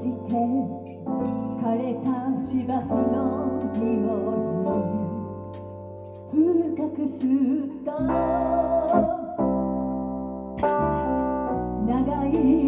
じて枯れた芝生の匂い深く吸った長い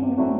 you.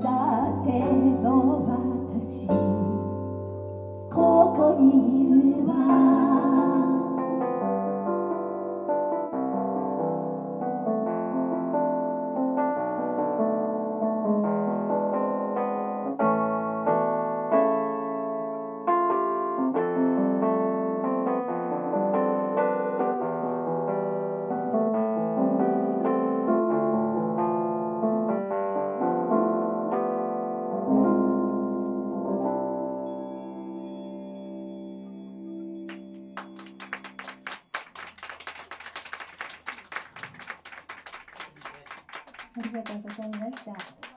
さての私ここにいるわ。ありがとうございました。